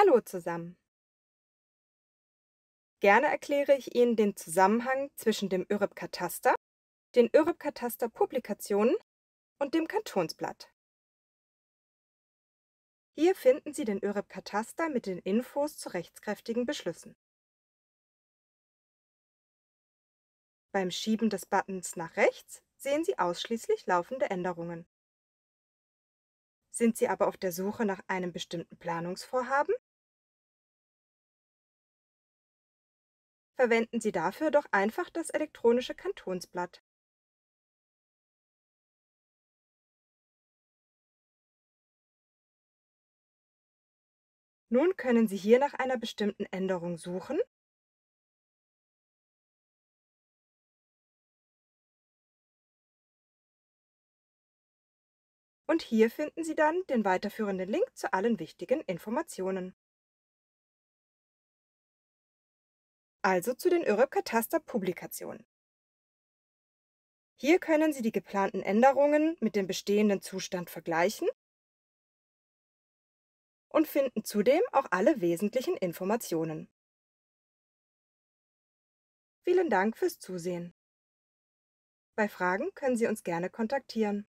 Hallo zusammen. Gerne erkläre ich Ihnen den Zusammenhang zwischen dem ÖRIB-Kataster, den ÖRIB-Kataster-Publikationen und dem Kantonsblatt. Hier finden Sie den ÖRIB-Kataster mit den Infos zu rechtskräftigen Beschlüssen. Beim Schieben des Buttons nach rechts sehen Sie ausschließlich laufende Änderungen. Sind Sie aber auf der Suche nach einem bestimmten Planungsvorhaben? Verwenden Sie dafür doch einfach das elektronische Kantonsblatt. Nun können Sie hier nach einer bestimmten Änderung suchen und hier finden Sie dann den weiterführenden Link zu allen wichtigen Informationen. Also zu den ÖRIB-Kataster-Publikationen. Hier können Sie die geplanten Änderungen mit dem bestehenden Zustand vergleichen und finden zudem auch alle wesentlichen Informationen. Vielen Dank fürs Zusehen. Bei Fragen können Sie uns gerne kontaktieren.